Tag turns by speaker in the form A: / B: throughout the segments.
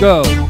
A: go.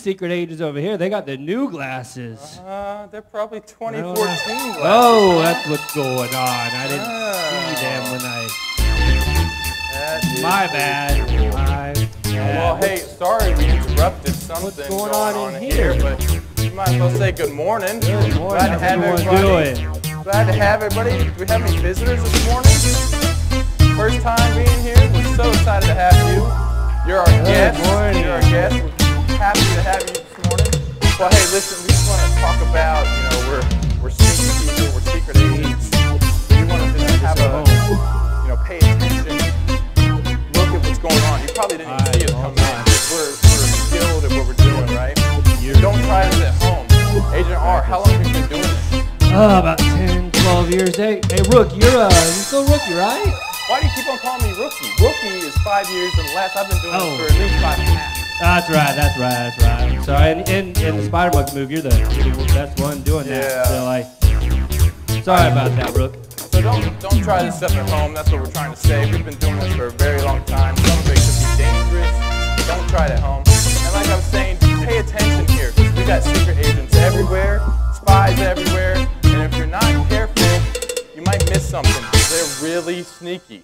A: Secret agents over here. They got the new glasses.
B: Uh, they're probably
A: I
B: 2014
A: don't
B: glasses.
A: Oh, that's what's going on. I didn't
B: Ah.
A: see them when I. My bad.
B: cool.
A: My
B: Well, hey, sorry we interrupted something what's
A: going on in
B: here,
A: here?
B: but you might as well say good morning.
A: Good morning.
B: Glad to have everybody.
A: doing?
B: Glad to have everybody. Do we have any visitors this morning? First time being here. We're so excited to have you. You're our guest.
A: morning.
B: You're our guest. We're happy to have you this morning. Well, hey, listen, we just want to talk about, you know, we're we're sneaky people, we're secret agents. We want to just have a, you know, pay attention. Look at what's going on. You probably didn't even see us
A: know
B: come in. We're, we're skilled at what we're doing, right? Don't try this at home. Agent R, how long have you been doing this?
A: Oh, about 10, 12 years. Hey, hey, Rook, you're uh, you're still rookie, right?
B: Why do you keep on calling me rookie? Rookie is five years and less. I've been doing
A: Oh.
B: this for at least five and a half.
A: That's right. That's right. That's right. So, in in, in the Spider Monkey movie, you're the, you're the best one doing
B: Yeah.
A: that. So, like, sorry about that, Rook.
B: So don't don't try this stuff at home. That's what we're trying to say. We've been doing this for a very long time. Some of it could be dangerous. Don't try it at home. And like I was saying, pay attention here. 'cause We got secret agents everywhere, spies everywhere, and if you're not careful, you might miss something. They're really sneaky.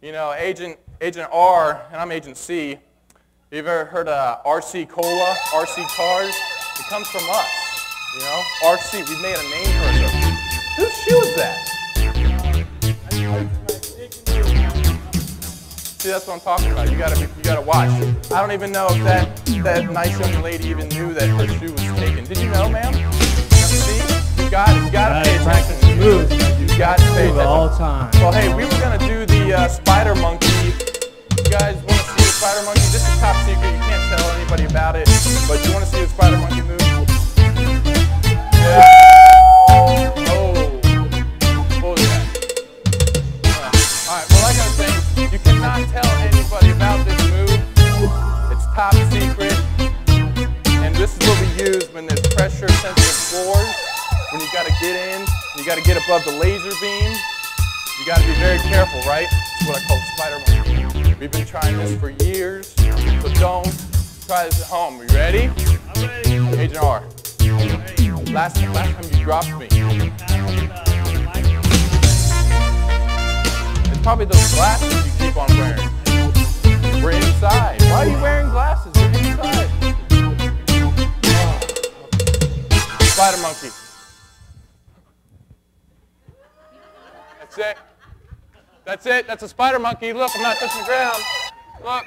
B: You know, Agent Agent R and I'm Agent C. You've ever heard of RC Cola, RC Cars? It comes from us. You know, RC. We made a name for ourselves. Whose shoe is that? See, that's what I'm talking about. You gotta, be, you gotta watch. I don't even know if that that nice young lady even knew that her shoe was taken. Did you know, ma'am? See, you got, you gotta pay
A: Gotta
B: attention.
A: moves.
B: You got to pay attention.
A: all time.
B: Well, hey, we were gonna do the uh, spider monkey. You guys want to spider monkey? This is top secret. You can't tell anybody about it. But you want to see the spider monkey move? Yeah. Oh. All right. Well, like I was saying, you cannot tell anybody about this move. It's top secret, and this is what we use when there's pressure-sensitive floors. When you got to get in, you got to get above the laser beam. You got to be very careful, right? It's what I call spider monkey. We've been trying this for years, so don't try this at home. Are you ready?
C: I'm ready.
B: Agent R. Last, last time you dropped me. It's probably those glasses you keep on wearing. We're inside. Why are you wearing glasses? We're inside. Spider monkey. That's it. That's it. That's a spider monkey. Look, I'm not touching the ground. Look.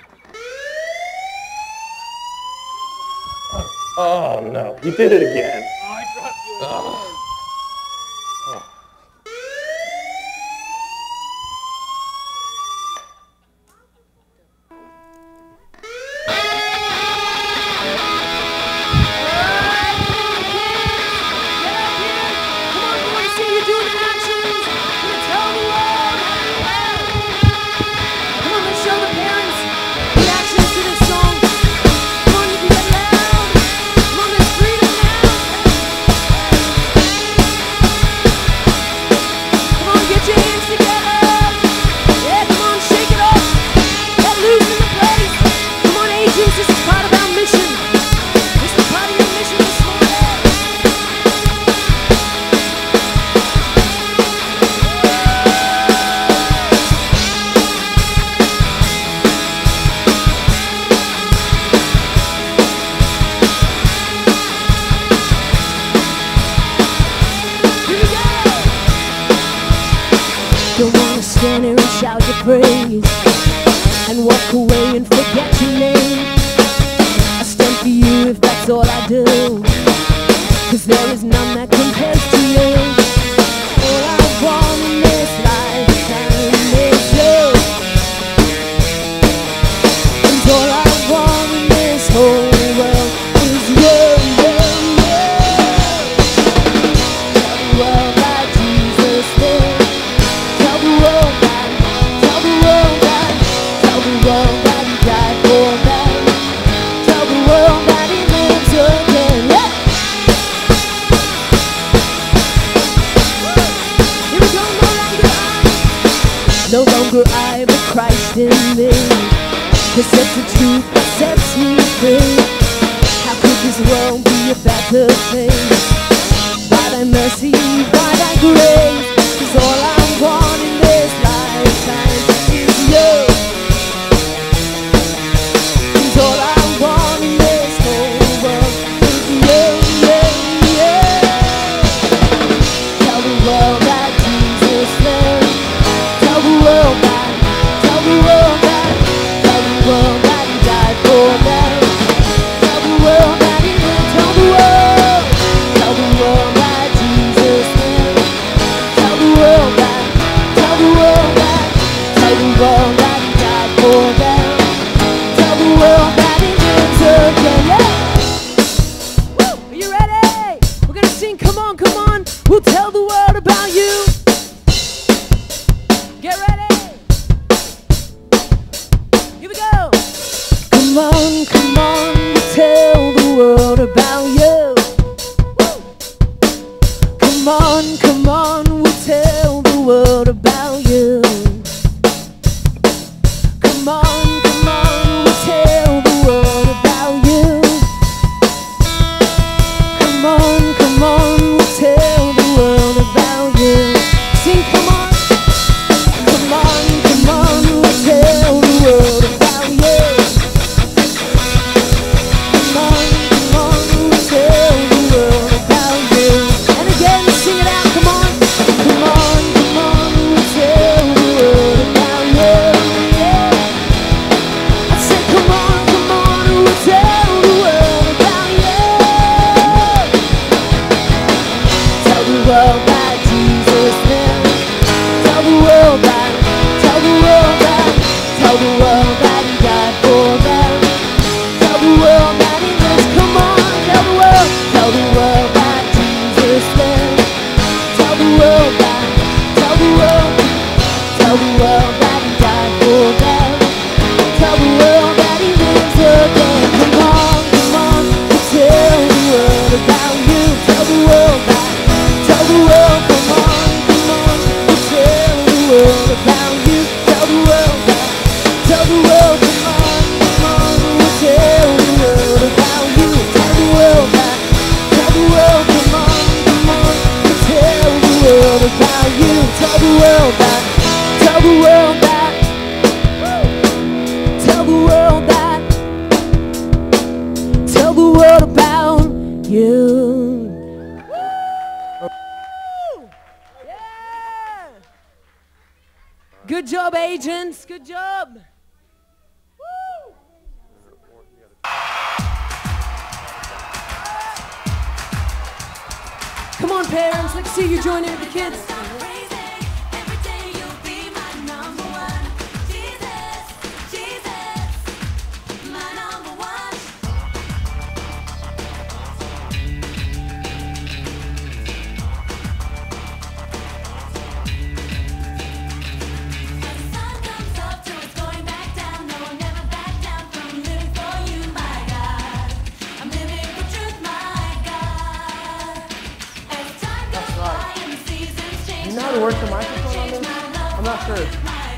B: Oh, no. You did it again.
C: Oh,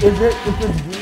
C: Is it?
D: Is it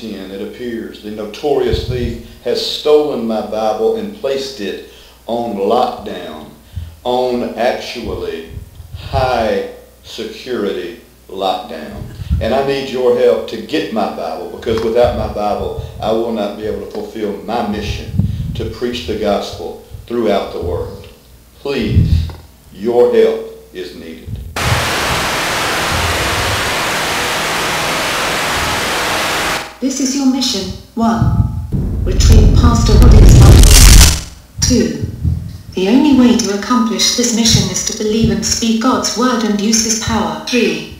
D: 10, it
E: appears, the notorious thief has stolen my Bible and placed it on lockdown, on actually high security lockdown. And I need your help to get my Bible because without my Bible, I will not be able to fulfill my mission to preach the gospel throughout the world. Please, your help
F: accomplish this mission is to believe and speak God's word and use his power. 3.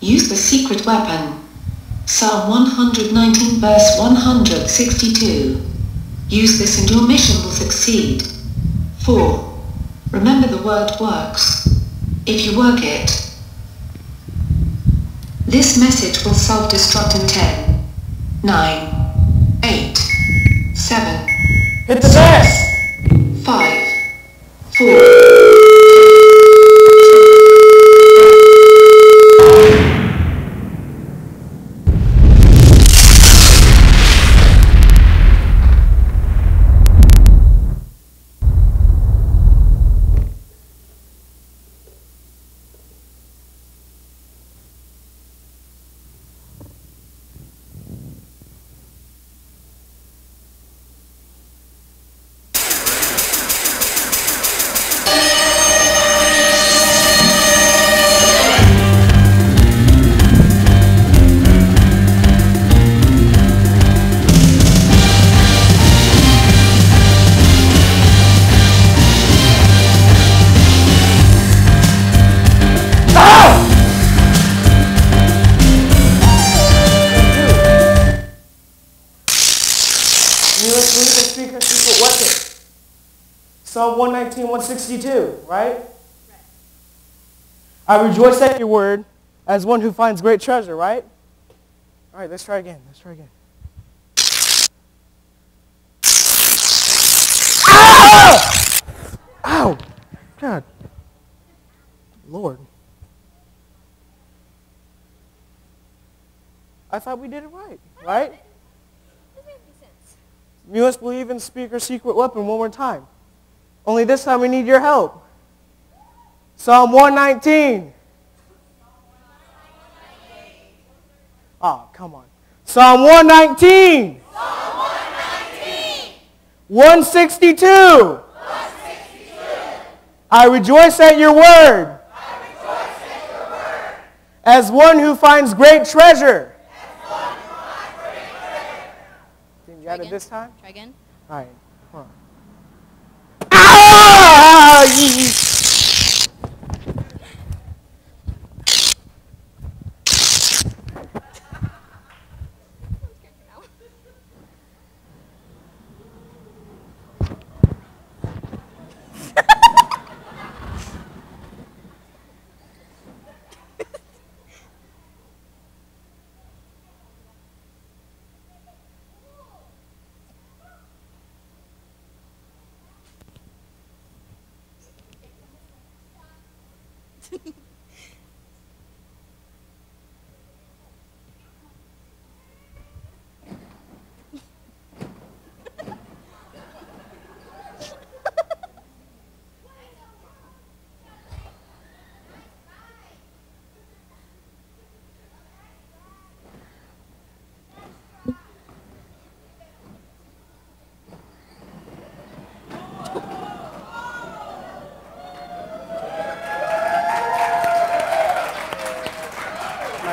F: Use the secret weapon. Psalm 119 verse 162. Use this and your mission will succeed. 4. Remember the word works. If you work it, this message will self-destruct in 10, 9, 8, 7,
G: Hit the best!
F: 5, 4,
G: 119, 162, right? I rejoice at your word as one who finds great treasure, right? All right, let's try again. Let's try again. Ow! Ow! God. Lord. I thought we did it right, right? You must believe in speaker secret weapon one more time. Only this time we need your help. Psalm 119. Oh, ah, come on. Psalm 119. Psalm 119. 162. 162. I rejoice at your word. I rejoice at your word. As one who finds great treasure. Did you get it this time?
H: Try again.
G: All right. Hold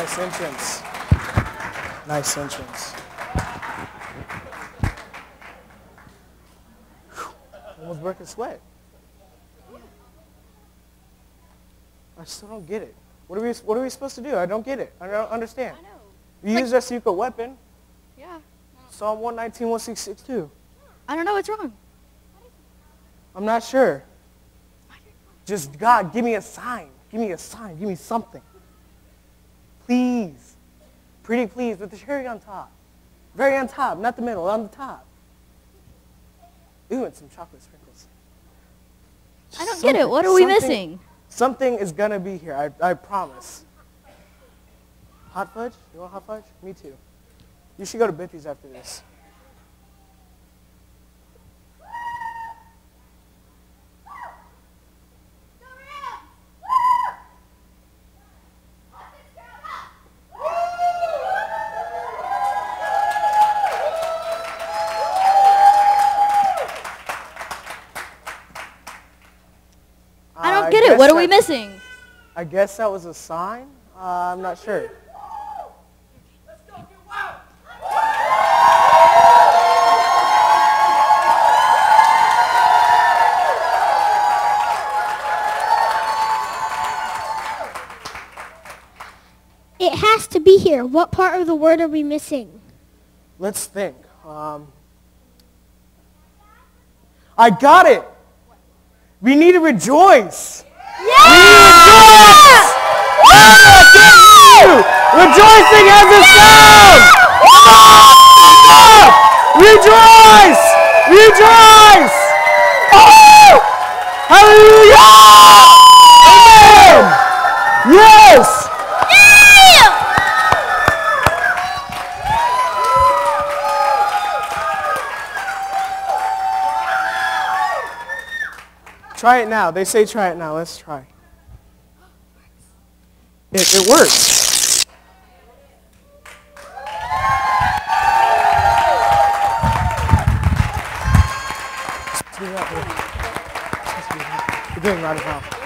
G: Nice entrance. Nice entrance. Almost breaking sweat. I still don't get it. What are we What are we supposed to do? I don't get it. I don't understand.
H: I know.
G: You use our secret weapon.
H: Yeah.
G: Psalm 119, 162.
H: I don't know what's wrong.
G: I'm not sure. Just God, give me a sign. Give me a sign. Give me something. Please. Pretty please with the cherry on top. Very on top, not the middle, on the top. Ooh, and some chocolate sprinkles.
H: I don't get it. What are we
G: Something-
H: missing?
G: Something is going to be here, I, I promise. Hot fudge? You want hot fudge? Me too. You should go to Biffy's after this.
H: I don't get it. What
G: guess
H: are we
G: that-
H: missing?
G: I guess that was a sign. Uh, I'm not sure.
I: It has to be here. What part of the word are we missing?
G: Let's think. Um, I got it. We need to rejoice.
H: Yeah!
G: I can't you. Rejoicing has a sound. Rejoice! Rejoice! Oh! Hallelujah! Amen! Yes! Try it now. They say try it now. Let's try. It, it works. You're doing right as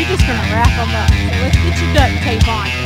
J: You're just going to wrap them up. Let's get your duct tape on.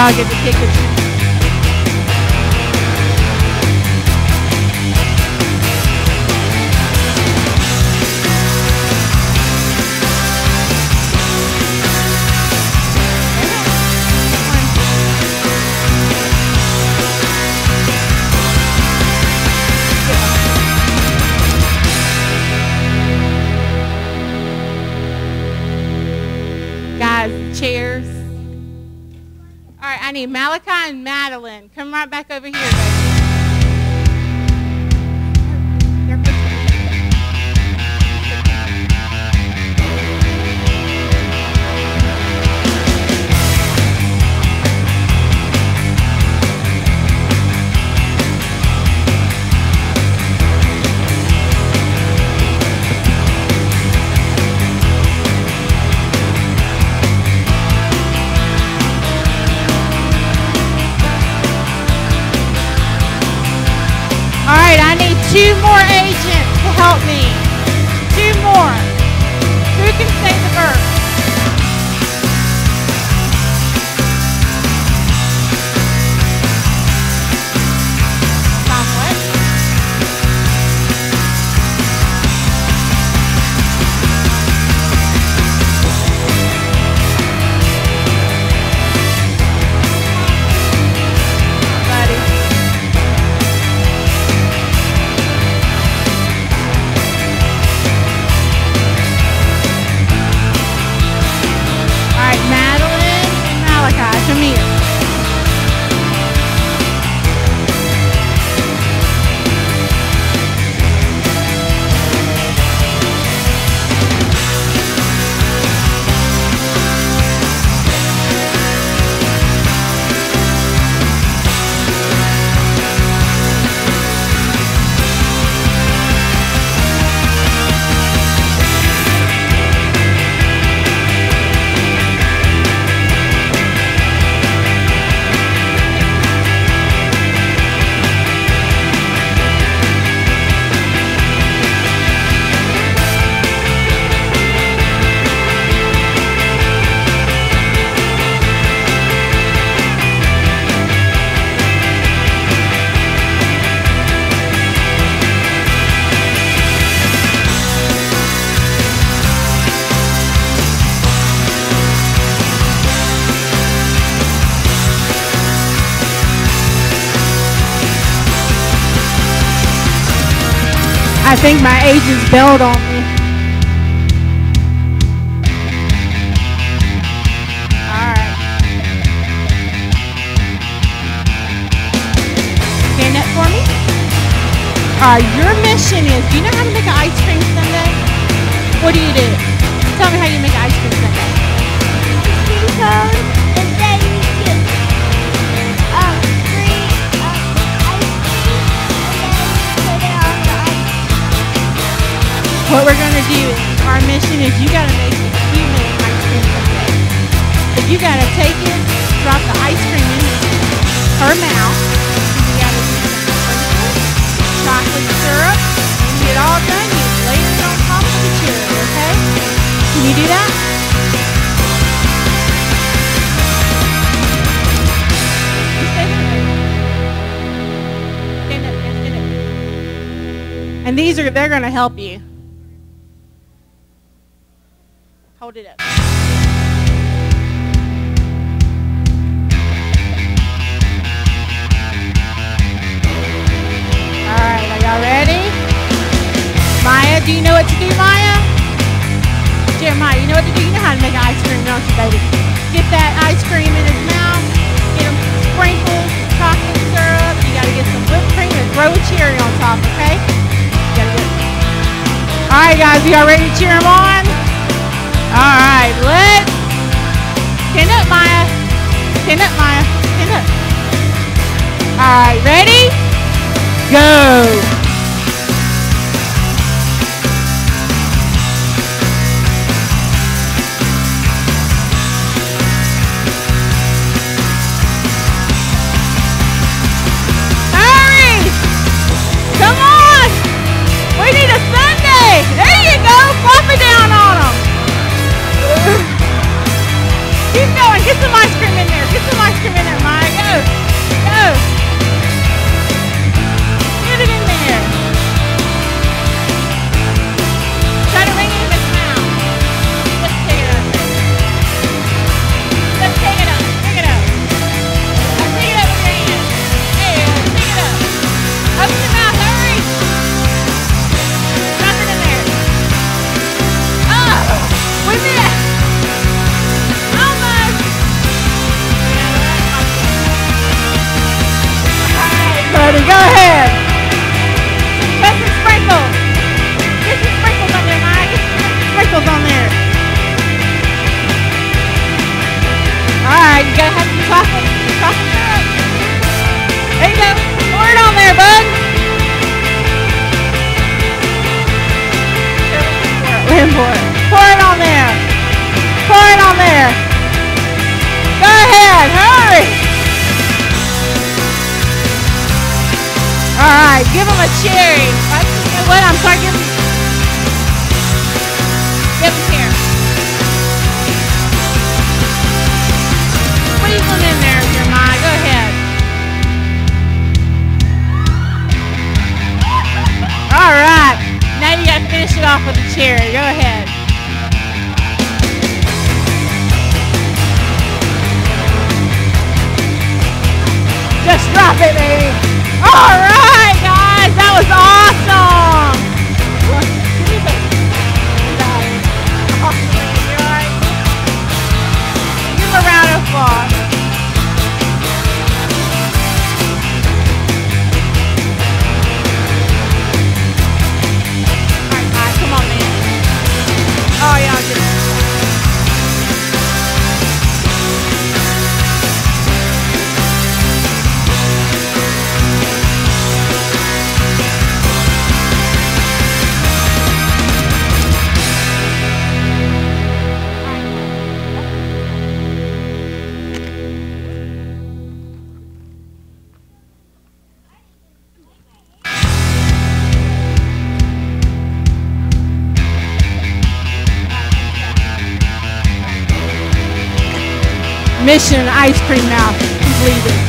J: I get to the it. I think my age is bailed on me. Alright. Stand up for me. Alright, your mission is, do you know how to make an ice cream sundae? What do you do? Tell me how you make What we're gonna do our mission is you gotta make a human ice cream sundae. So you gotta take it, drop the ice cream in her mouth. You gotta do chocolate syrup. and get all done, you lay it on top of the cherry, okay? Can you do that? And these are, they're gonna help you. Hold it up. Alright, are y'all ready? Maya, do you know what to do, Maya? Jeremiah, you know what to do? You know how to make an ice cream, don't you, baby? Get that ice cream in his mouth, get him sprinkled, chocolate syrup, you gotta get some whipped cream and throw a cherry on top, okay? You get Alright guys, y'all ready to cheer him on? Alright, let's stand up, Maya. Stand up, Maya. Stand up. Alright, ready? Go! Keep going! Off with a cherry. Go ahead. Just drop it, baby. All right, guys. That was awesome. Ice cream mouth completed.
A: Whoa.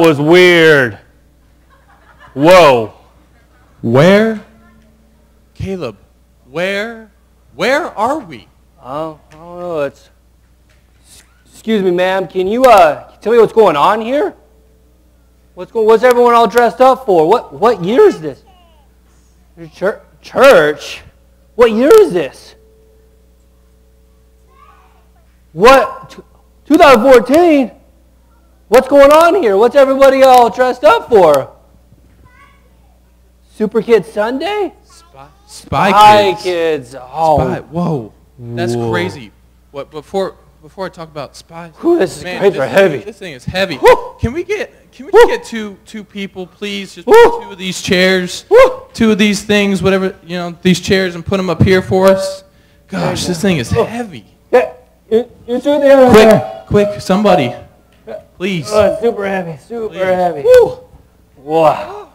A: Was weird. Whoa.
K: Where? Caleb, where? Where are we?
A: Oh, I don't know. It's. Excuse me, ma'am. Can you uh tell me what's going on here? What's going? What's everyone all dressed up for? What what year is this? Church? Church? What year is this? What? 2014? What's going on here? What's everybody all dressed up for? Super Kids Sunday?
K: Spy, spy
A: Hi,
K: kids.
A: kids. Oh,
K: Spy. Whoa, that's
A: Whoa.
K: crazy. What before before I talk about spies?
A: Whew, this is
K: man, this thing-
A: heavy.
K: This thing is heavy.
A: Whew.
K: Can we get can we just get two two people, please? Just two of these chairs,
A: Whew.
K: two of these things, whatever you know, these chairs, and put them up here for us. Gosh, this thing is heavy.
A: Yeah, you, you two there.
K: Quick, quick, somebody, please.
A: Oh, super heavy. Super
K: Please.
A: heavy.
K: Woo.
A: Wow.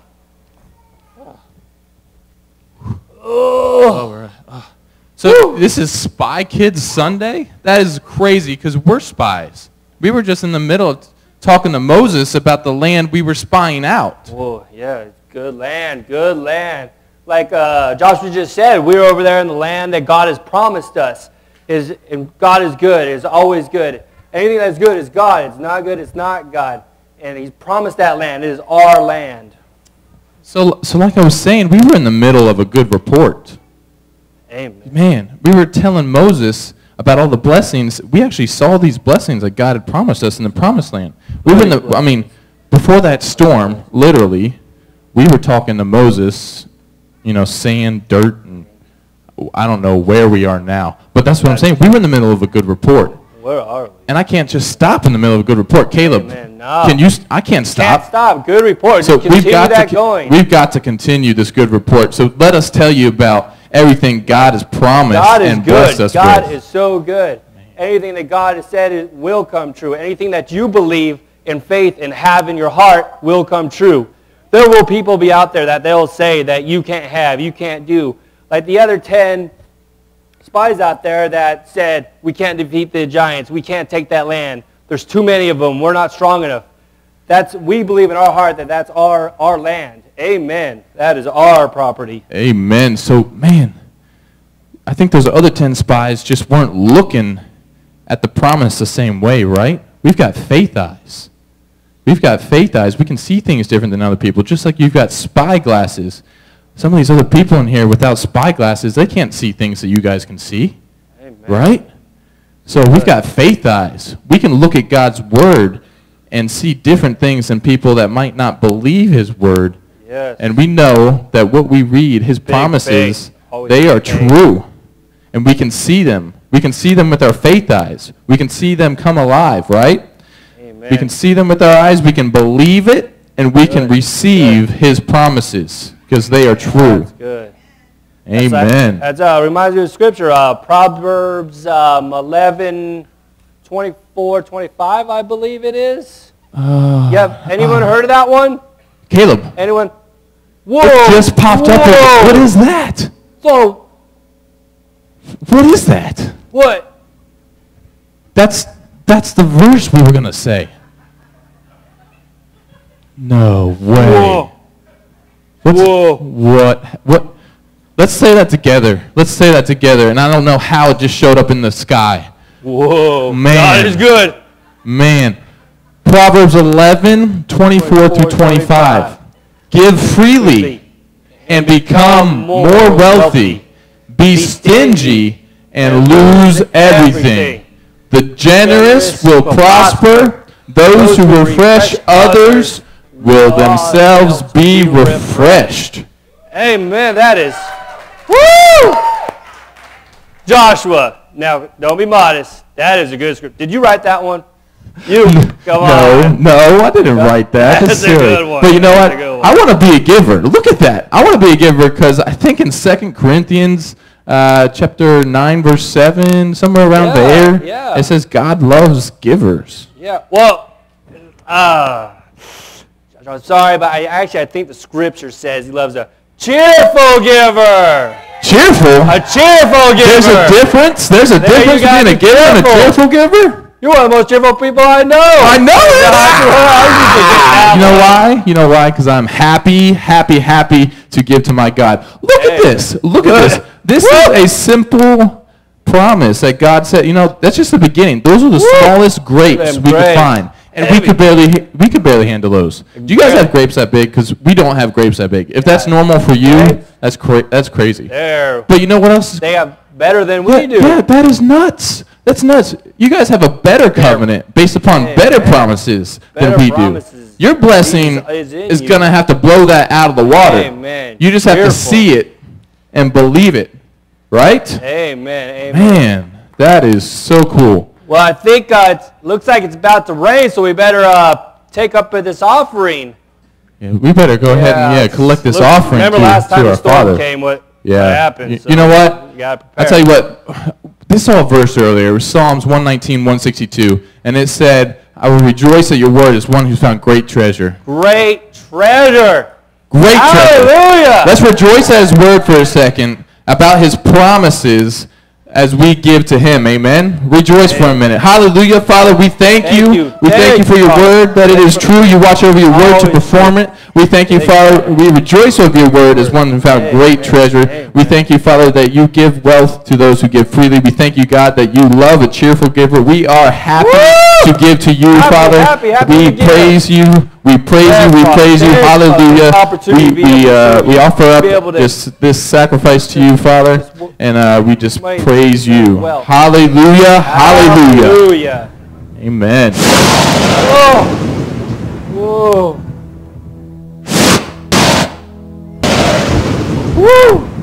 K: Oh, ah. So this is Spy Kids Sunday? That is crazy because we're spies. We were just in the middle of talking to Moses about the land we were spying out.
A: Whoa, yeah, good land, good land. Like uh, Joshua just said, we're over there in the land that God has promised us. Is and God is good, is always good. Anything that's good is God. It's not good, it's not God. And He's promised that land. It is our land.
K: So, so like I was saying, we were in the middle of a good report.
A: Amen.
K: Man, we were telling Moses about all the blessings. We actually saw these blessings that God had promised us in the promised land. We were in the, I mean, before that storm, literally, we were talking to Moses, you know, sand, dirt, and I don't know where we are now. But that's what I'm saying. We were in the middle of a good report.
A: Where are we?
K: And I can't just stop in the middle of a good report. Caleb,
A: Amen. No.
K: can you, st- I can't stop.
A: Can't stop. Good report.
K: So we've got
A: that
K: to
A: going.
K: we've got to continue this good report. So let us tell you about everything God has promised
A: God is
K: and blessed
A: good.
K: us
A: God
K: with.
A: is so good. Anything that God has said is, will come true. Anything that you believe in faith and have in your heart will come true. There will people be out there that they'll say that you can't have, you can't do. Like the other 10 spies out there that said, we can't defeat the giants, we can't take that land. There's too many of them, we're not strong enough. That's, we believe in our heart that that's our, our land. Amen. That is our property.
K: Amen. So man, I think those other ten spies just weren't looking at the promise the same way, right? We've got faith eyes. We've got faith eyes. We can see things different than other people, just like you've got spy glasses. Some of these other people in here without spy glasses, they can't see things that you guys can see.
A: Amen.
K: Right? So we've got faith eyes. We can look at God's word and see different things than people that might not believe his word.
A: Yes.
K: And we know that what we read, his
A: Big
K: promises, they are
A: faith.
K: true. And we can see them. We can see them with our faith eyes. We can see them come alive, right?
A: Amen.
K: We can see them with our eyes. We can believe it. And we can
A: Good.
K: receive his promises because they are true.
A: That's good.
K: Amen.
A: That's uh, reminds me of scripture, uh, Proverbs um, 11, 24, 25, I believe it is.
K: Uh,
A: You have anyone heard of that one?
K: Caleb,
A: Anyone? Whoa!
K: it just popped up.
A: whoa.
K: What is that?
A: So
K: What is that?
A: what?
K: That's that's the verse we were gonna say. No way.
A: Whoa!
K: What's,
A: Whoa.
K: What? What? Let's say that together. Let's say that together. And I don't know how it just showed up in the sky.
A: Whoa!
K: Man.
A: God is good.
K: Man. Proverbs 11, 24 through
A: 24,
K: 25. Give freely and become more wealthy. Be stingy and lose everything. The generous will prosper. Those who refresh others will themselves be refreshed.
A: Amen. That is. Woo! Joshua. Now, don't be modest. That is a good script. Did you write that one? You. Come
K: No,
A: on.
K: no, no, I didn't write that. That's,
A: a good one.
K: But you know
A: That's
K: what?
A: a good one.
K: I want to be a giver. Look at that. I want to be a giver because I think in 2 Corinthians uh, chapter 9, verse 7, somewhere around
A: Yeah,
K: there,
A: yeah.
K: it says God loves givers.
A: Yeah. Well, uh, I'm sorry, but I actually I think the scripture says he loves a cheerful giver.
K: Cheerful?
A: A cheerful giver.
K: There's a difference? There's a
A: There
K: difference between a giver and a cheerful giver?
A: You're one of the most cheerful people I know.
K: I know it. You know why? You know why? Because I'm happy, happy, happy to give to my God. Look at this. Look at this. This is a simple promise that God said. You know, that's just the beginning. Those are the smallest grapes we could find, and we could barely we could barely handle those. Do you guys have grapes that big? Because we don't have grapes that big. If that's normal for you, that's cra- that's crazy.
A: There.
K: But you know what else?
A: They have better than we
K: yeah,
A: do.
K: yeah, that is nuts. That's nuts. You guys have a better covenant based upon better promises
A: Better
K: than we
A: promises.
K: do. Your blessing
A: Jesus is
K: is going to have to blow that out of the water.
A: Amen.
K: You just have to see it and believe it. Right?
A: Amen. Amen.
K: Man, that is so cool.
A: Well, I think uh, it looks like it's about to rain, so we better uh, take up this offering.
K: Yeah, we better go ahead and yeah, collect this
A: Look,
K: offering
A: Remember
K: to,
A: last time the storm
K: Father.
A: came, what,
K: Yeah.
A: what happened?
K: You,
A: so
K: you know what?
A: You
K: I'll tell you what. This a verse earlier. Was Psalms 119, 162. And it said, I will rejoice at your word as one who's found great treasure.
A: Great treasure.
K: Great treasure.
A: Hallelujah.
K: Let's rejoice at his word for a second about his promises as we give to him. Amen. Rejoice for a minute. Hallelujah. Father, we thank,
A: Thank
K: you.
A: you.
K: We thank,
A: Thank
K: you for your
A: Father.
K: word that it is true. You watch over your word to perform it. We thank you, Father. We rejoice over your word as one who found
A: Amen.
K: great treasure.
A: Amen.
K: We thank you, Father, that you give wealth to those who give freely. We thank you, God, that you love a cheerful giver. We are happy
A: Woo!
K: To give to you,
A: Happy,
K: Father.
A: happy, happy
K: we praise you. We praise
A: Yes,
K: you. We praise you.
A: Father,
K: Hallelujah. We, we, uh, we offer up
A: Be able to-
K: this, this sacrifice to you, Father, and uh, we just praise you. Hallelujah. Hallelujah.
A: Hallelujah.
K: Amen.
A: Whoa. Whoa. Woo.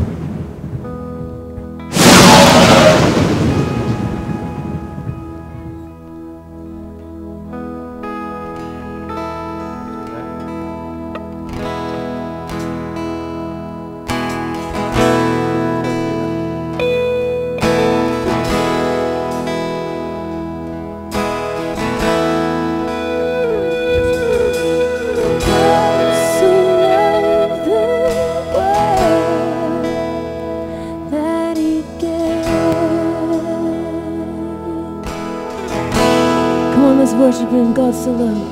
C: Let's worship him.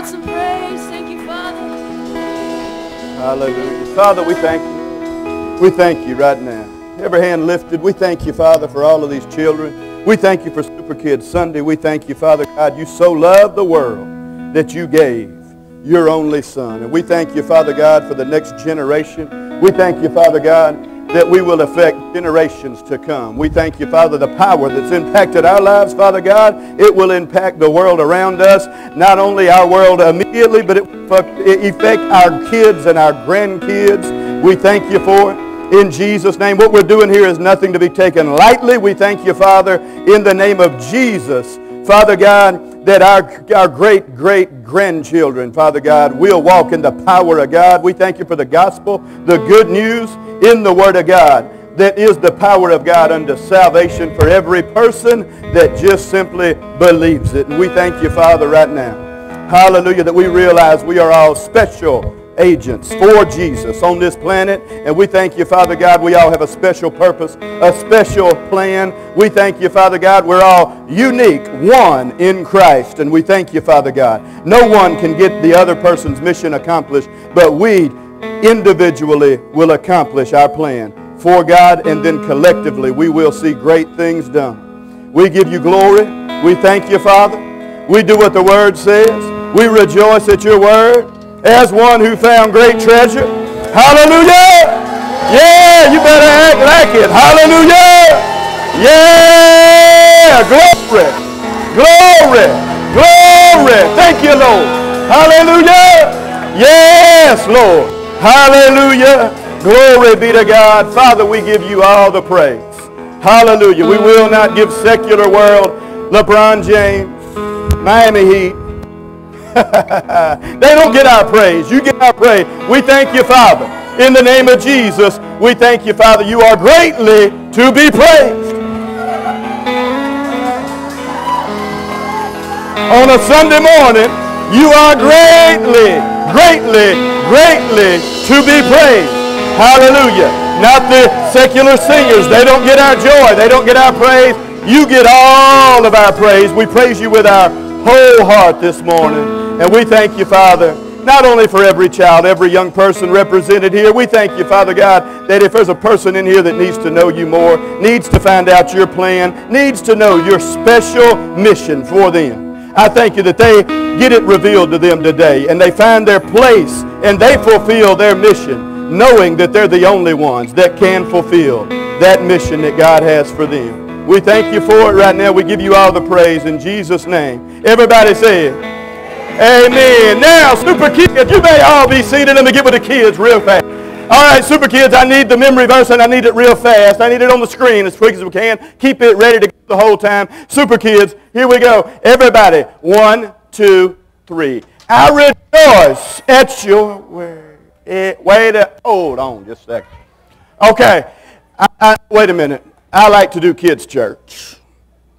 L: Want some praise? Thank you, Father.
M: Hallelujah. Father, we thank you. We thank you right now. Every hand lifted, we thank you, Father, for all of these children. We thank you for Super Kids Sunday. We thank you, Father God, you so loved the world that you gave your only Son. And we thank you, Father God, for the next generation. We thank you, Father God, that we will affect generations to come. We thank you, Father, the power that's impacted our lives, Father God. It will impact the world around us, not only our world immediately, but it will affect our kids and our grandkids. We thank you for it. In Jesus' name, what we're doing here is nothing to be taken lightly. We thank you, Father, in the name of Jesus. Father God, that our, our great, great grandchildren, Father God, will walk in the power of God. We thank you for the gospel, the good news in the Word of God that is the power of God unto salvation for every person that just simply believes it. And we thank you, Father, right now. Hallelujah, that we realize we are all special agents for Jesus on this planet. And we thank you, Father God, we all have a special purpose, a special plan. We thank you, Father God, we're all unique, one in Christ. And we thank you, Father God. No one can get the other person's mission accomplished, but we individually will accomplish our plan for God, and then collectively we will see great things done. We give you glory. We thank you, Father. We do what the Word says. We rejoice at your Word as one who found great treasure. Hallelujah! Yeah, you better act like it. Hallelujah! Yeah! Glory! Glory! Glory! Thank you, Lord. Hallelujah! Yes, Lord. Hallelujah. Glory be to God. Father, we give you all the praise. Hallelujah. We will not give secular world LeBron James, Miami Heat. they don't get our praise. You get our praise. We thank you, Father. In the name of Jesus, we thank you, Father. You are greatly to be praised. On a Sunday morning, you are greatly, greatly, greatly to be praised. Hallelujah. Not the secular singers. They don't get our joy. They don't get our praise. You get all of our praise. We praise you with our whole heart this morning. And we thank you, Father, not only for every child, every young person represented here. We thank you, Father God, that if there's a person in here that needs to know you more, needs to find out your plan, needs to know your special mission for them. I thank you that they get it revealed to them today and they find their place and they fulfill their mission knowing that they're the only ones that can fulfill that mission that God has for them. We thank you for it right now. We give you all the praise in Jesus' name. Everybody say it. Amen. Now, super kids, you may all be seated. Let me get with the kids real fast. All right, super kids, I need the memory verse and I need it real fast. I need it on the screen as quick as we can. Keep it ready to go the whole time. Super kids, here we go. Everybody, one, two, three. I rejoice at your word. Eh, wait a, hold on just a second. Okay, I, I, wait a minute. I like to do kids' church,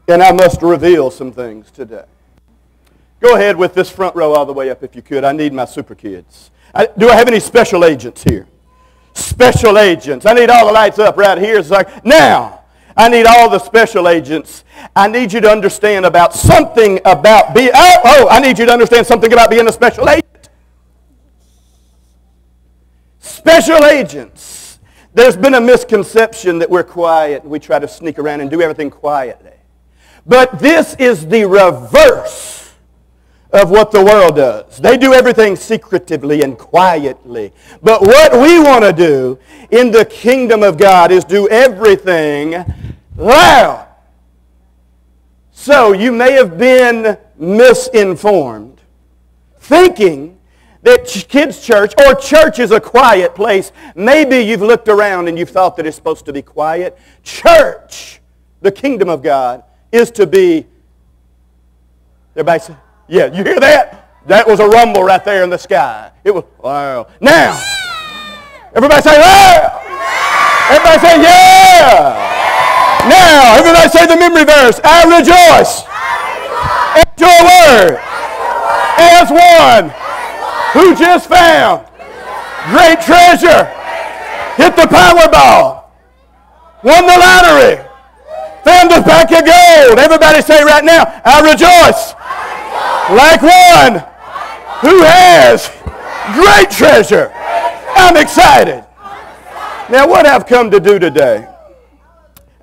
M: and I must reveal some things today. Go ahead with this front row all the way up if you could. I need my super kids. I, do I have any special agents here? Special agents. I need all the lights up right here. It's like, now, I need all the special agents. I need you to understand about something about being, oh, oh, I need you to understand something about being a special agent. Special agents. There's been a misconception that we're quiet and we try to sneak around and do everything quietly. But this is the reverse of what the world does. They do everything secretively and quietly. But what we want to do in the kingdom of God is do everything loud. So you may have been misinformed, thinking that kids' church or church is a quiet place. Maybe you've looked around and you've thought that it's supposed to be quiet. Church, the kingdom of God, is to be. Everybody say, yeah, you hear that? That was a rumble right there in the sky. It was, wow. Now, everybody say, wow. Everybody say, yeah. Now, everybody say the memory verse. I rejoice at your word as one who just found great treasure, hit the Powerball, won the lottery, found a pack of gold. Everybody say right now, I rejoice like one Who has great treasure? I'm excited. Now, what I've come to do today,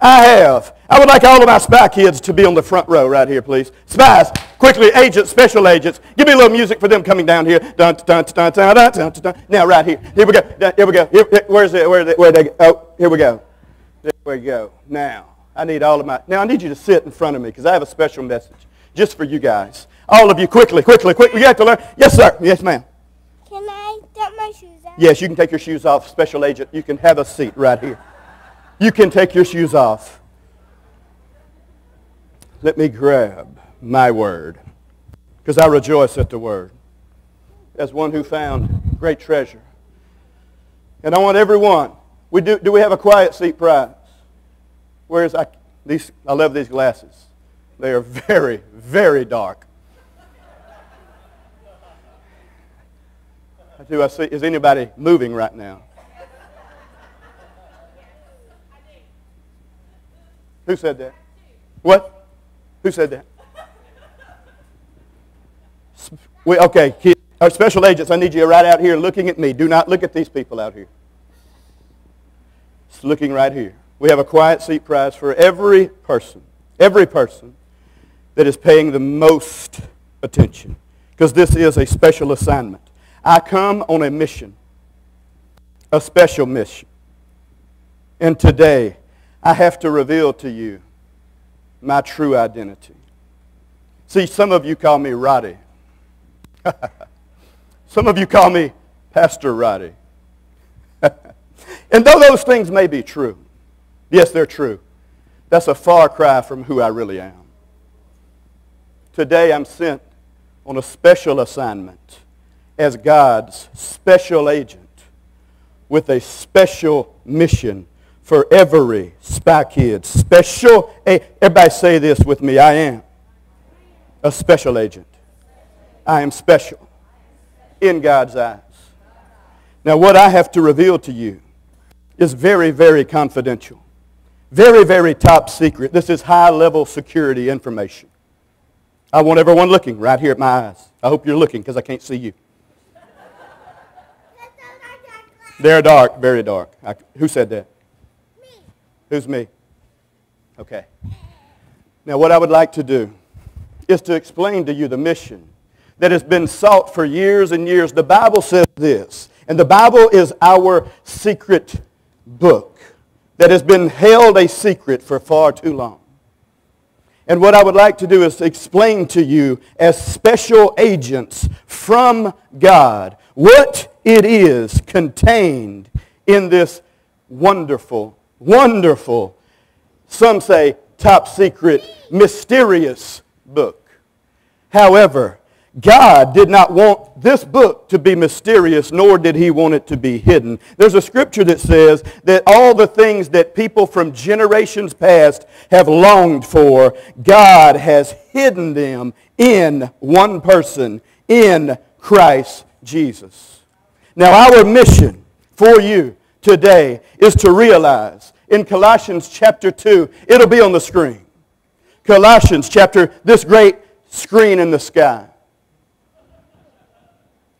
M: I have. I would like all of my spy kids to be on the front row right here, please. Spies, quickly, agents, special agents. Give me a little music for them coming down here. Dun, dun, dun, dun, dun, dun, dun. Now, right here. Here we go. Here we go. Here, here- where's it? Where, where they? Oh, here we go. There we go. Now, I need all of my. Now, I need you to sit in front of me because I have a special message just for you guys. All of you, quickly, quickly, quickly. You have to learn. Yes, sir. Yes, ma'am.
I: Can I get my shoes out?
M: Yes, you can take your shoes off, special agent. You can have a seat right here. You can take your shoes off. Let me grab my word because I rejoice at the word as one who found great treasure. And I want everyone, we do, do we have a quiet seat prize? Where's I, these, I love these glasses. They are very, very dark. Do I see, is anybody moving right now? Who said that? What? Who said that? We, okay, kid, our special agents, I need you right out here looking at me. Do not look at these people out here. Just looking right here. We have a quiet seat prize for every person, every person that is paying the most attention. Because this is a special assignment. I come on a mission, a special mission. And today, I have to reveal to you my true identity. See, some of you call me Roddy. some of you call me Pastor Roddy. and though those things may be true, yes, they're true, that's a far cry from who I really am. Today I'm sent on a special assignment as God's special agent with a special mission for every spy kid. Special, everybody say this with me. I am a special agent. I am special in God's eyes. Now what I have to reveal to you is very, very confidential. Very, very top secret. This is high-level security information. I want everyone looking right here at my eyes. I hope you're looking because I can't see you. They're dark, very dark. I, who said that? Me. Who's me? Okay. Now, what I would like to do is to explain to you the mission that has been sought for years and years. The Bible says this, and the Bible is our secret book that has been held a secret for far too long. And what I would like to do is explain to you as special agents from God what it is contained in this wonderful, wonderful, some say top secret, mysterious book. However, God did not want this book to be mysterious, nor did he want it to be hidden. There's a scripture that says that all the things that people from generations past have longed for, God has hidden them in one person, in Christ Jesus. Now, our mission for you today is to realize in Colossians chapter 2, it'll be on the screen. Colossians chapter, this great screen in the sky.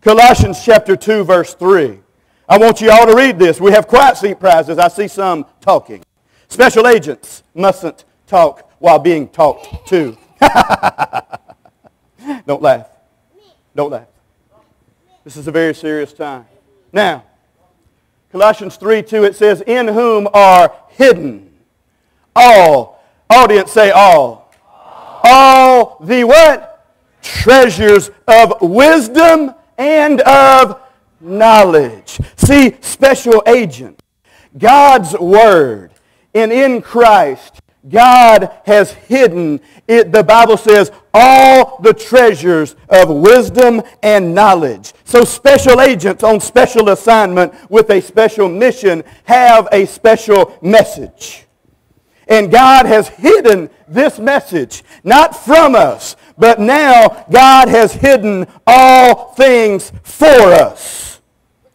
M: Colossians chapter 2, verse 3. I want you all to read this. We have quiet seat prizes. I see some talking. Special agents mustn't talk while being talked to. Don't laugh. Don't laugh. This is a very serious time. Now, Colossians 3, 2, it says, In whom are hidden all, audience say all, all the what? Treasures of wisdom and of knowledge. See, special agent. God's word. And in Christ, God has hidden, it, the Bible says, all the treasures of wisdom and knowledge. So special agents on special assignment with a special mission have a special message. And God has hidden this message, not from us, but now God has hidden all things for us.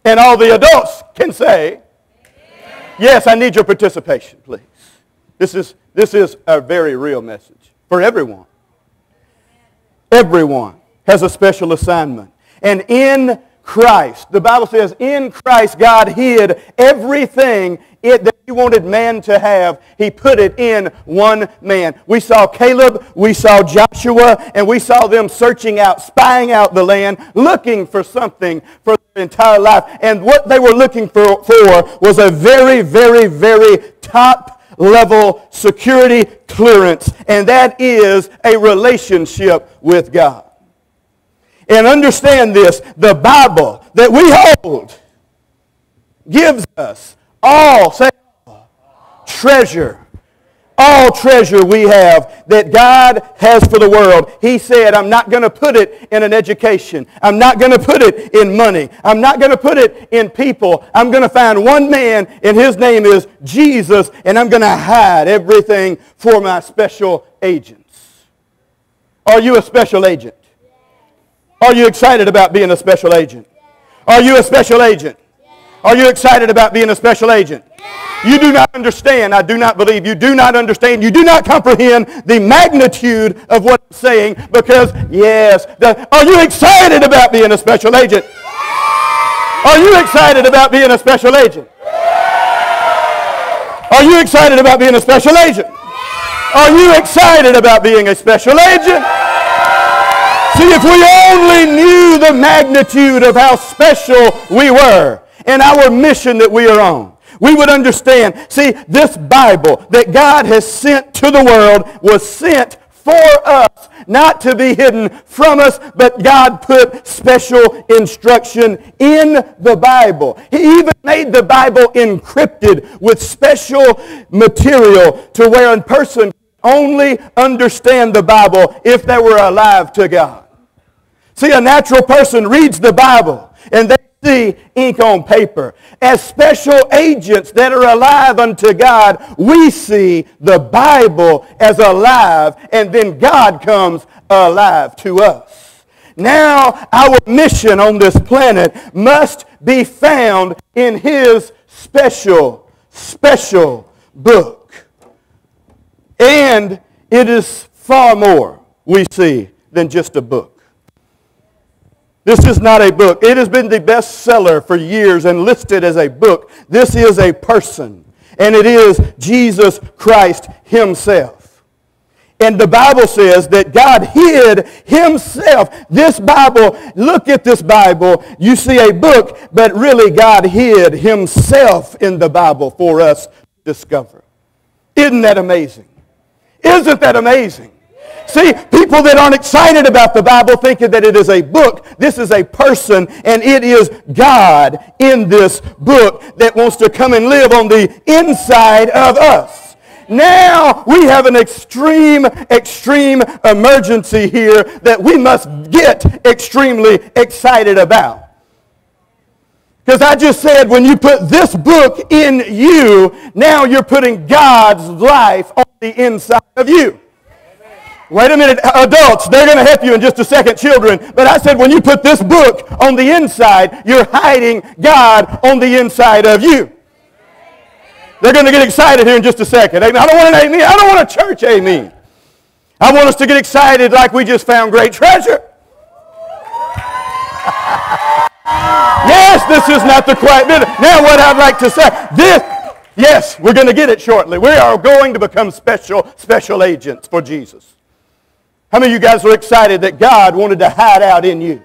M: And all the adults can say, yes, I need your participation, please. This is, this is a very real message for everyone. Everyone has a special assignment. And in Christ, the Bible says, in Christ God hid everything it, that he wanted man to have. He put it in one man. We saw Caleb, we saw Joshua, and we saw them searching out, spying out the land, looking for something for their entire life. And what they were looking for, for was a very, very, very top level security clearance, and that is a relationship with God. And understand this, the Bible that we hold gives us all, say treasure. All treasure we have that God has for the world. He said, I'm not going to put it in an education. I'm not going to put it in money. I'm not going to put it in people. I'm going to find one man, and his name is Jesus, and I'm going to hide everything for my special agents. Are you a special agent? Are you excited about being a special agent? Are you a special agent? Are you excited about being a special agent? You do not understand. I do not believe. You do not understand. You do not comprehend the magnitude of what I'm saying because, yes, the, are you excited about being a special agent? Are you excited about being a special agent? Are you excited about being a special agent? Are you excited about being a special agent? See, if we only knew the magnitude of how special we were and our mission that we are on, we would understand. See, this Bible that God has sent to the world was sent for us, not to be hidden from us, but God put special instruction in the Bible. He even made the Bible encrypted with special material to where a person only understand the Bible if they were alive to God. See, a natural person reads the Bible and they see ink on paper. As special agents that are alive unto God, we see the Bible as alive and then God comes alive to us. Now our mission on this planet must be found in his special, special book. And it is far more, we see, than just a book. This is not a book. It has been the bestseller for years and listed as a book. This is a person, and it is Jesus Christ himself. And the Bible says that God hid himself. This Bible, look at this Bible. You see a book, but really God hid himself in the Bible for us to discover. Isn't that amazing? Isn't that amazing? See, people that aren't excited about the Bible thinking that it is a book. This is a person, and it is God in this book that wants to come and live on the inside of us. Now we have an extreme, extreme emergency here that we must get extremely excited about. Because I just said when you put this book in you, now you're putting God's life on the inside of you. Wait a minute, adults, they're going to help you in just a second, children. But I said when you put this book on the inside, you're hiding God on the inside of you. They're going to get excited here in just a second. I don't want an amen. I don't want a church amen. I want us to get excited like we just found great treasure. yes, this is not the quiet minute. Now what I'd like to say, this, yes, we're going to get it shortly. We are going to become special, special agents for Jesus. How many of you guys are excited that God wanted to hide out in you?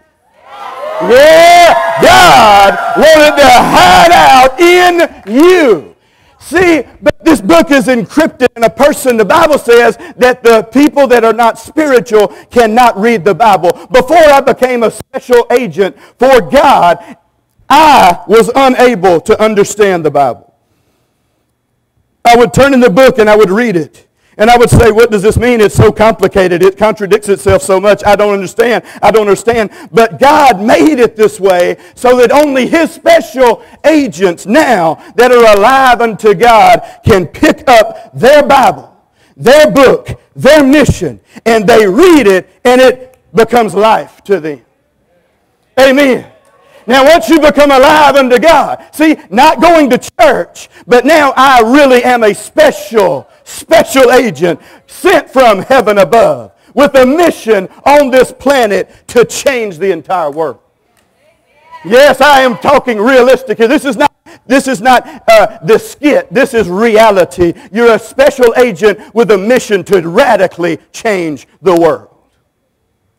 M: Yeah, God wanted to hide out in you. See, but this book is encrypted in a person. The Bible says that the people that are not spiritual cannot read the Bible. Before I became a special agent for God, I was unable to understand the Bible. I would turn in the book and I would read it. And I would say, what does this mean? It's so complicated. It contradicts itself so much. I don't understand. I don't understand. But God made it this way so that only his special agents now that are alive unto God can pick up their Bible, their book, their mission, and they read it and it becomes life to them. Amen. Now, once you become alive unto God, see, not going to church, but now I really am a special special agent sent from heaven above with a mission on this planet to change the entire world. Yes, I am talking realistic here. This is not, this is not uh, the skit. This is reality. You're a special agent with a mission to radically change the world.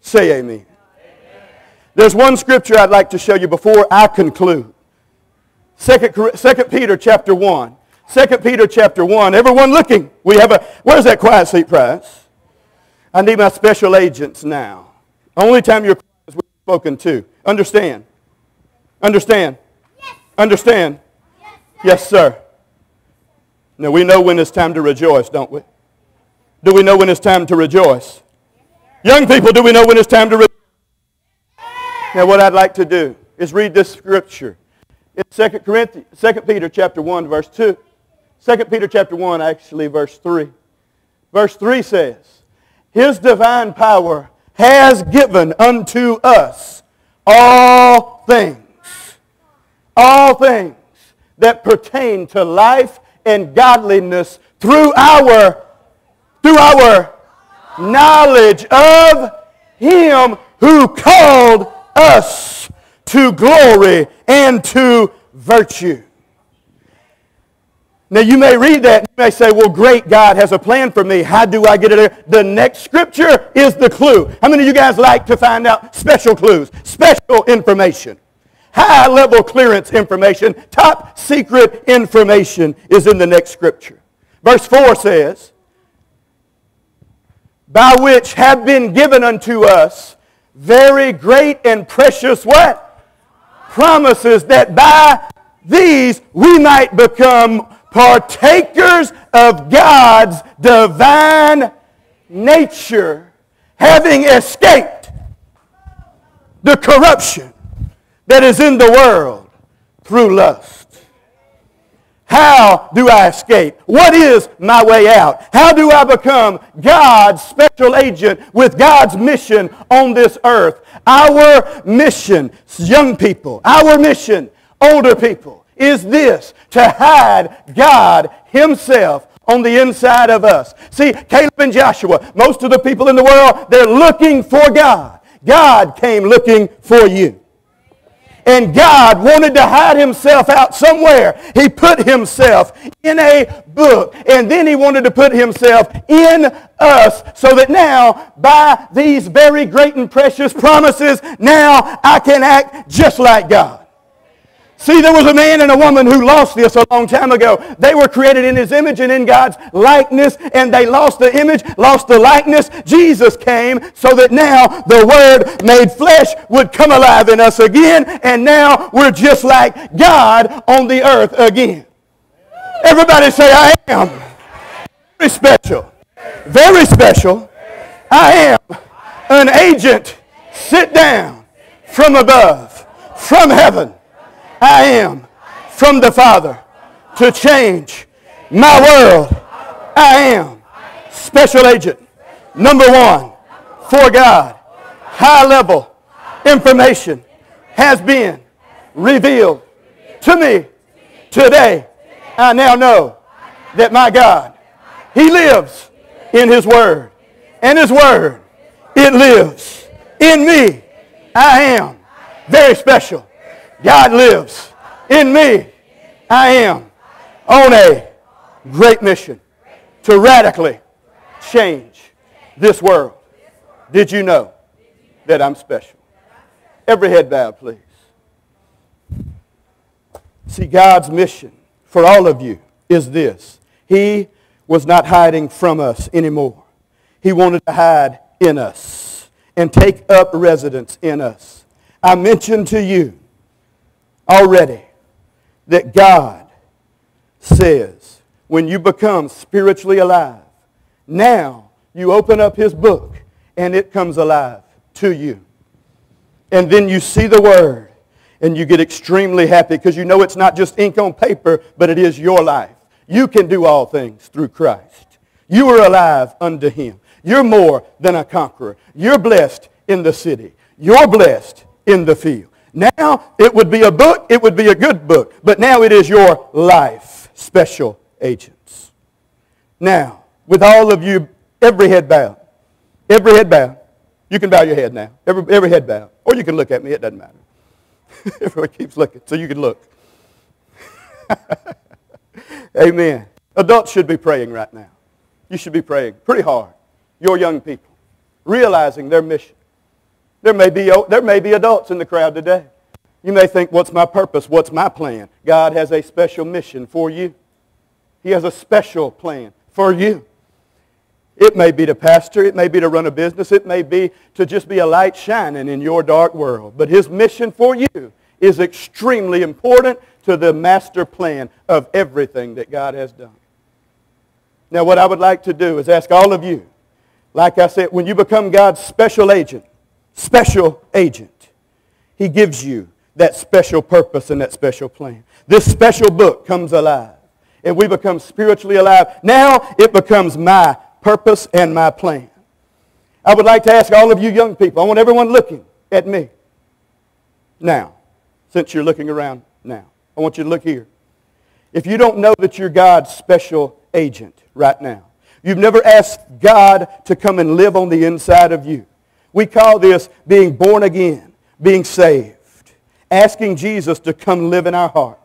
M: Say amen. There's one scripture I'd like to show you before I conclude. Second, Cor- Second Peter chapter 1. Second Peter chapter 1. Everyone looking. We have a, where's that quiet seat prize? I need my special agents now. Only time you're quiet is when you're spoken to. Understand? Understand? Understand? Yes, sir. Now we know when it's time to rejoice, don't we? Do we know when it's time to rejoice? Young people, do we know when it's time to rejoice? Now what I'd like to do is read this scripture. In 2 Corinthians, 2 Peter chapter 1, verse 2. 2 Peter chapter 1, actually, verse 3. Verse 3 says, His divine power has given unto us all things, all things that pertain to life and godliness through our, through our knowledge of Him who called us to glory and to virtue. Now you may read that and you may say, well, great, God has a plan for me. How do I get it there? The next scripture is the clue. How many of you guys like to find out special clues, special information? High level clearance information, top secret information is in the next scripture. Verse 4 says, by which have been given unto us very great and precious what? Promises that by these we might become partakers of God's divine nature, having escaped the corruption that is in the world through lust. How do I escape? What is my way out? How do I become God's special agent with God's mission on this earth? Our mission, young people, our mission, older people, is this to hide God Himself on the inside of us. See, Caleb and Joshua, most of the people in the world, they're looking for God. God came looking for you. And God wanted to hide himself out somewhere. He put himself in a book. And then he wanted to put himself in us so that now, by these very great and precious promises, now I can act just like God. See, there was a man and a woman who lost this a long time ago. They were created in his image and in God's likeness, and they lost the image, lost the likeness. Jesus came so that now the Word made flesh would come alive in us again, and now we're just like God on the earth again. Everybody say, I am. Very special. Very special. I am an agent. Sit down from above, from heaven. I am from the Father to change my world. I am special agent number one for God. High level information has been revealed to me today. I now know that my God, He lives in His Word. And His Word, it lives in me. I am very special. God lives in me. I am on a great mission to radically change this world. Did you know that I'm special? Every head bowed, please. See, God's mission for all of you is this. He was not hiding from us anymore. He wanted to hide in us and take up residence in us. I mentioned to you already that God says when you become spiritually alive, now you open up his book and it comes alive to you. And then you see the word and you get extremely happy because you know it's not just ink on paper, but it is your life. You can do all things through Christ. You are alive unto him. You're more than a conqueror. You're blessed in the city. You're blessed in the field. Now it would be a book, it would be a good book, but now it is your life, special agents. Now, with all of you, every head bowed, every head bowed. You can bow your head now, every, every head bowed, or you can look at me, it doesn't matter. Everybody keeps looking, so you can look. Amen. Adults should be praying right now. You should be praying pretty hard. Your young people, realizing their mission. There may be, there may be adults in the crowd today. You may think, what's my purpose? What's my plan? God has a special mission for you. He has a special plan for you. It may be to pastor. It may be to run a business. It may be to just be a light shining in your dark world. But his mission for you is extremely important to the master plan of everything that God has done. Now, what I would like to do is ask all of you, like I said, when you become God's special agent, special agent, he gives you that special purpose and that special plan. This special book comes alive, and we become spiritually alive. Now it becomes my purpose and my plan. I would like to ask all of you young people, I want everyone looking at me now, since you're looking around now. I want you to look here. If you don't know that you're God's special agent right now, you've never asked God to come and live on the inside of you. We call this being born again, being saved, asking Jesus to come live in our heart.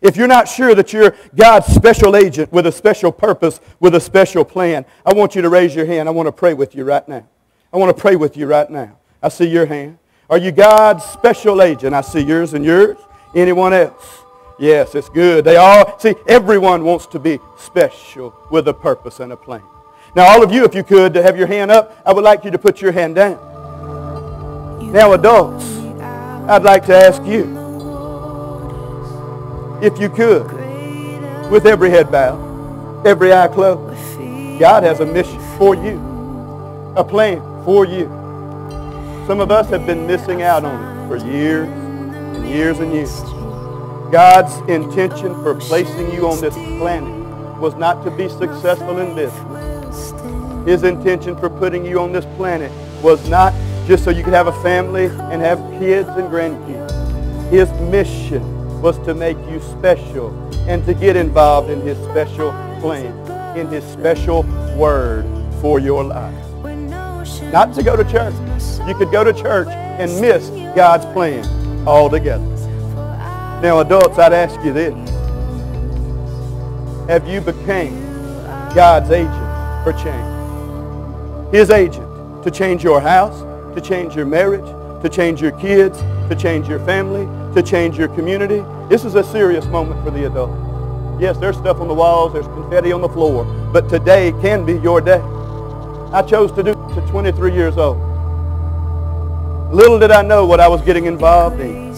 M: If you're not sure that you're God's special agent with a special purpose, with a special plan, I want you to raise your hand. I want to pray with you right now. I want to pray with you right now. I see your hand. Are you God's special agent? I see yours and yours. Anyone else? Yes, it's good. They all, see, everyone wants to be special with a purpose and a plan. Now, all of you, if you could, to have your hand up, I would like you to put your hand down. Now, adults, I'd like to ask you, if you could, with every head bowed, every eye closed, God has a mission for you, a plan for you. Some of us have been missing out on it for years and years and years. God's intention for placing you on this planet was not to be successful in business. His intention for putting you on this planet was not just so you could have a family and have kids and grandkids. His mission was to make you special and to get involved in his special plan, in his special word for your life. Not to go to church. You could go to church and miss God's plan altogether. Now, adults, I'd ask you this. Have you became God's agent for change? His agent to change your house, to change your marriage, to change your kids, to change your family, to change your community. This is a serious moment for the adult. Yes, there's stuff on the walls, there's confetti on the floor, but today can be your day. I chose to do it at 23 years old. Little did I know what I was getting involved in.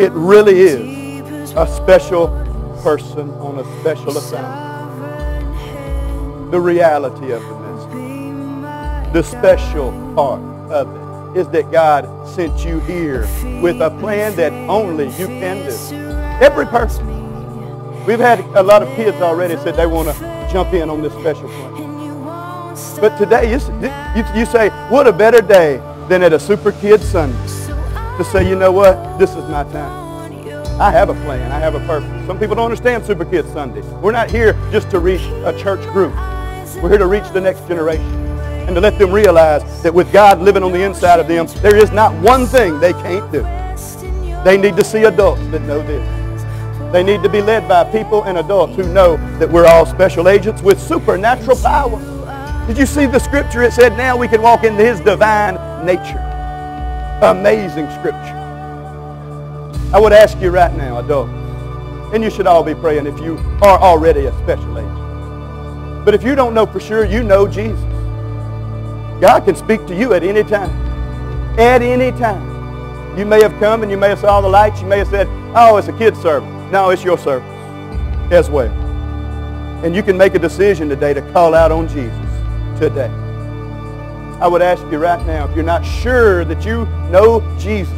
M: It really is a special person on a special assignment. The reality of the message, the special part of it is that God sent you here with a plan that only you can do. Every person. We've had a lot of kids already said they want to jump in on this special plan. But today, you, say, what a better day than at a Super Kid Sunday to say, you know what, this is my time. I have a plan. I have a purpose. Some people don't understand Super Kid Sunday. We're not here just to reach a church group. We're here to reach the next generation and to let them realize that with God living on the inside of them, there is not one thing they can't do. They need to see adults that know this. They need to be led by people and adults who know that we're all special agents with supernatural power. Did you see the scripture? It said now we can walk into his divine nature. Amazing scripture. I would ask you right now, adults, and you should all be praying if you are already a special agent. But if you don't know for sure, you know Jesus. God can speak to you at any time. At any time. You may have come and you may have saw the lights. You may have said, oh, it's a kid's service. No, it's your service as well. And you can make a decision today to call out on Jesus today. I would ask you right now, if you're not sure that you know Jesus,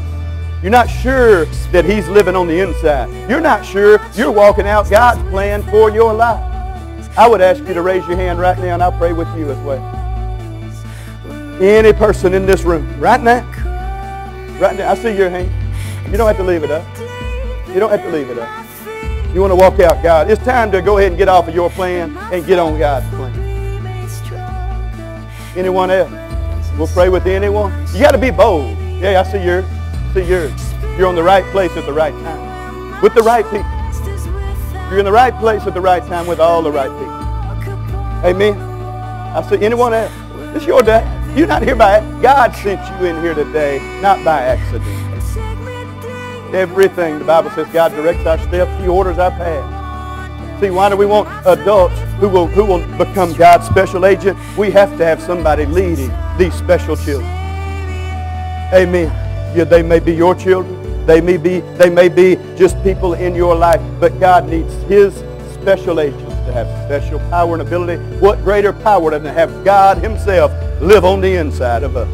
M: you're not sure that he's living on the inside, you're not sure you're walking out God's plan for your life, I would ask you to raise your hand right now and I'll pray with you as well. Any person in this room right now, right now, I see your hand. You don't have to leave it up. You don't have to leave it up. You want to walk out God. It's time to go ahead and get off of your plan and get on God's plan. Anyone else? We'll pray with anyone. You got to be bold. Yeah, I see yours. I see yours. You're on the right place at the right time. With the right people. You're in the right place at the right time with all the right people. Amen. I see anyone else? It's your day. You're not here by God sent you in here today, not by accident. Everything, the Bible says God directs our steps. He orders our path. See, why do we want adults who will, who will become God's special agent? We have to have somebody leading these special children. Amen. Yeah, they may be your children. They may be, they may be just people in your life, but God needs his special agents to have special power and ability. What greater power than to have God himself live on the inside of us?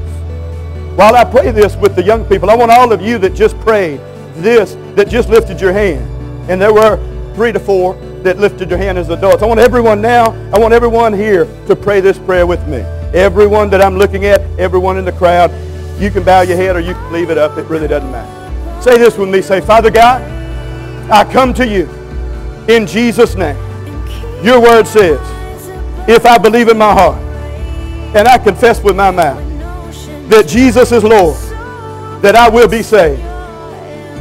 M: While I pray this with the young people, I want all of you that just prayed this, that just lifted your hand, and there were three to four that lifted your hand as adults. I want everyone now, I want everyone here to pray this prayer with me. Everyone that I'm looking at, everyone in the crowd, you can bow your head or you can leave it up. It really doesn't matter. Say this with me. Say, Father God, I come to you in Jesus' name. Your word says, if I believe in my heart and I confess with my mouth that Jesus is Lord, that I will be saved.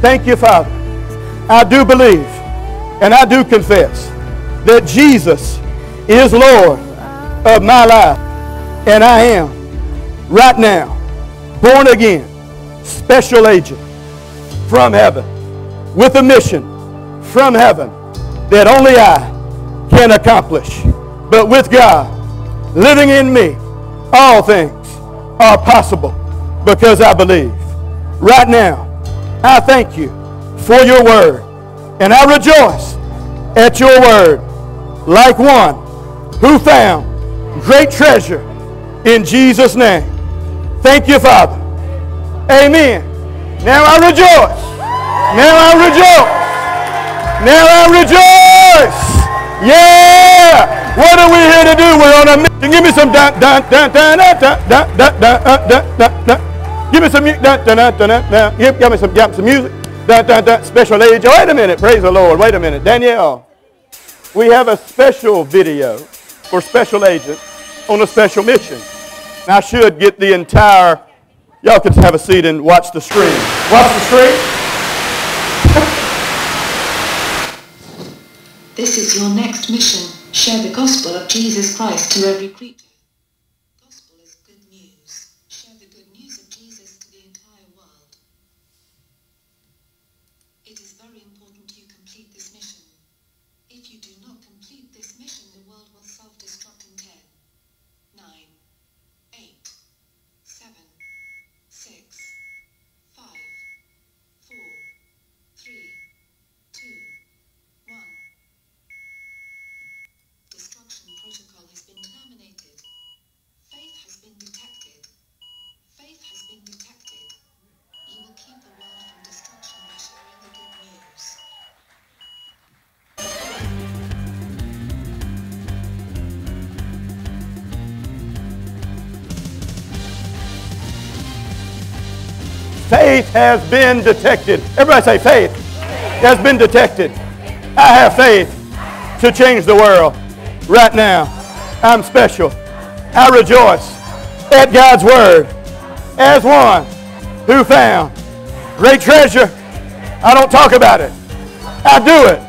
M: Thank you, Father. I do believe and I do confess that Jesus is Lord of my life. And I am right now born again, special agent from heaven with a mission from heaven that only I can accomplish. But with God living in me, all things are possible because I believe. Right now, I thank you for your word, and I rejoice at your word like one who found great treasure in Jesus' name. Thank you, Father. Amen. Now I rejoice. Now I rejoice. Now I rejoice. Yeah. What are we here to do? We're on a mission. Give me some dun dun dun dun dun dun dun dun dun dun dun. Give me some dun dun dun dun dun. Give, give me some some music. Dun dun dun. Special age. Oh, wait a minute. Praise the Lord. Wait a minute. Danielle, we have a special video for special agents on a special mission. I should get the entire Y'all can have a seat and watch the stream. Watch the stream.
F: This is your next mission. Share the gospel of Jesus Christ to every creature. Faith has been detected.
M: Everybody say faith has been detected. I have faith to change the world right now. I'm special. I rejoice at God's word as one who found great treasure. I don't talk about it. I do it.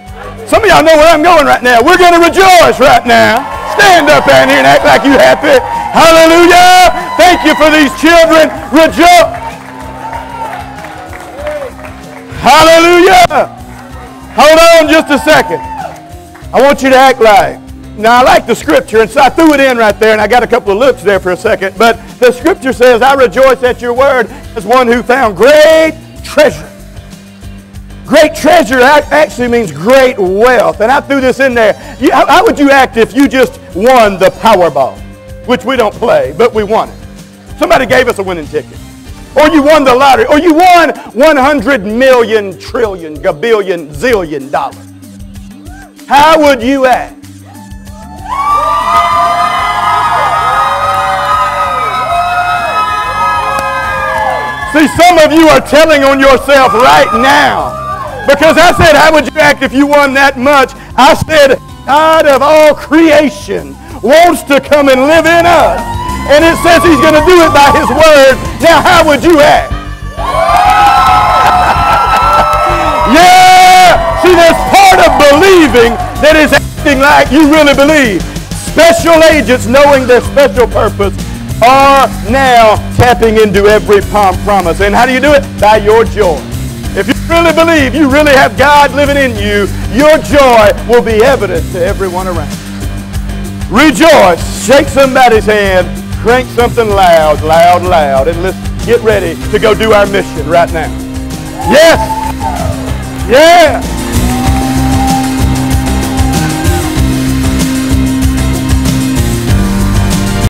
M: Some of y'all know where I'm going right now. We're going to rejoice right now. Stand up out here and act like you happy. Hallelujah. Thank you for these children. Rejoice. Hallelujah. Hold on just a second. I want you to act like. Now, I like the scripture, and so I threw it in right there, and I got a couple of looks there for a second. But the scripture says, I rejoice at your word as one who found great treasure. Great treasure actually means great wealth. And I threw this in there. How, would you act if you just won the Powerball? Which we don't play, but we won it. Somebody gave us a winning ticket. Or you won the lottery. Or you won 100 million, trillion, gabillion, zillion dollars. How would you act? See, some of you are telling on yourself right now. Because I said, how would you act if you won that much? I said, God of all creation wants to come and live in us. And it says he's going to do it by his word. Now, how would you act? Yeah! See, there's part of believing that is acting like you really believe. Special agents, knowing their special purpose, are now tapping into every prom- promise. And how do you do it? By your joy. If you really believe you really have God living in you, your joy will be evident to everyone around. Rejoice. Shake somebody's hand. Crank something loud, loud, loud. And let's get ready to go do our mission right now. Yes. Yeah.